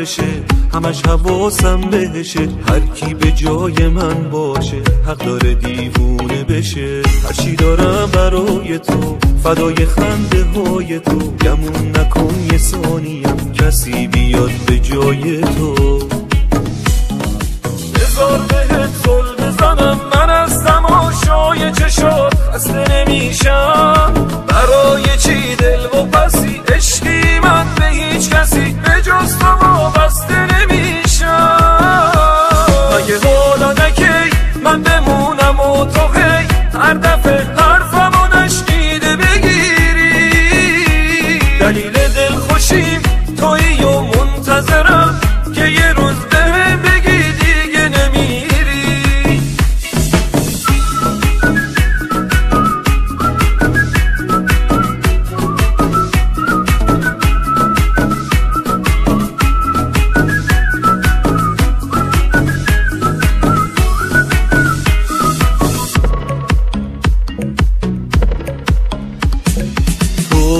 بشه همش حواسم بهشه. هر کی به جای من باشه حق داره دیوونه بشه. هرچی دارم برای تو فدای خنده های تو. گمون نکن یه ثانیم کسی بیاد به جای تو. بذار بهت زل بزنم. من از تماشای چشات خسته نمیشم. و تو هی هر دفعه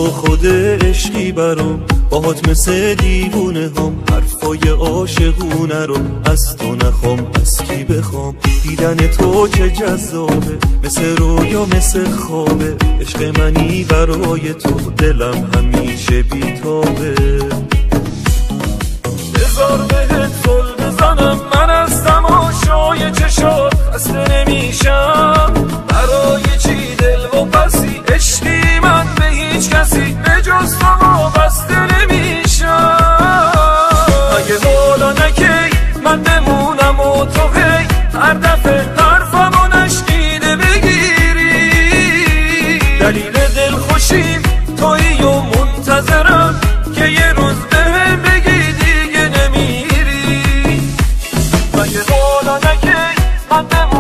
خود عشقی برام. باهات مثل دیوونه هم. حرفای عاشقونه رو از تو نخوام از کی بخوام؟ دیدن تو چه جذابه. مثل رویا مثل خوابه. عشق منی برای تو دلم همیشه بیتابه. که خدا نکی من بمونم